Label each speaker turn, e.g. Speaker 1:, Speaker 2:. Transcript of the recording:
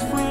Speaker 1: just went.